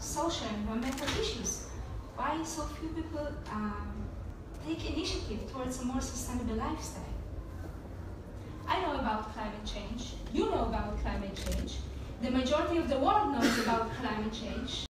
social and environmental issues. Why so few people um, take initiative towards a more sustainable lifestyle? I know about climate change. You know about climate change. The majority of the world knows about climate change.